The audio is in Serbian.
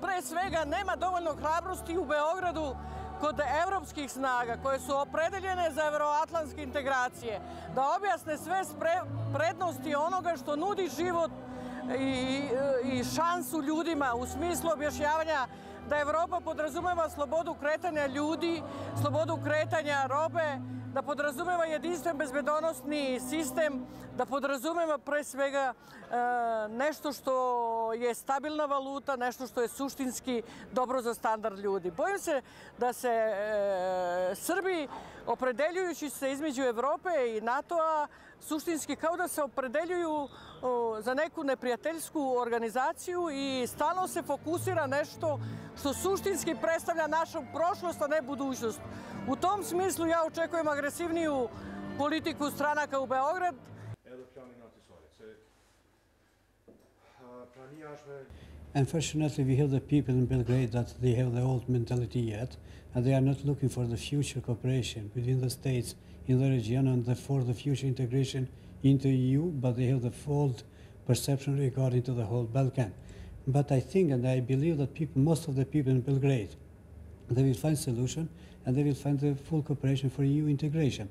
Pre svega nema dovoljno hrabrosti u Beogradu kod evropskih snaga koje su opredeljene za evroatlantske integracije da objasne sve prednosti onoga što nudi život i, i šansu ljudima u smislu objašnjavanja da Evropa podrazumeva slobodu kretanja ljudi, slobodu kretanja robe, da podrazumeva jedinstven bezbedonosni sistem, da podrazumeva pre svega e, nešto što je stabilna valuta, nešto što je suštinski dobro za standard ljudi. Bojim se da se e, Srbi, opredeljujući se između Evrope i NATO-a, suštinski kao da se opredeljuju za neku neprijateljsku organizaciju i stalno se fokusira nešto što suštinski predstavlja našu prošlost, a ne budućnost. U tom smislu ja očekujem agresivniju politiku stranaka u Beograd, Evropljani nati stolice. Uh, Planijažme Unfortunately, we hear the people in Belgrade that they have the old mentality yet, and they are not looking for the future cooperation between the states in the region and the, for the future integration into EU, but they have the fault perception regarding to the whole Balkan. But I think and I believe that people, most of the people in Belgrade, they will find solution and they will find the full cooperation for EU integration.